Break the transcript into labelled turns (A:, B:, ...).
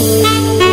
A: you.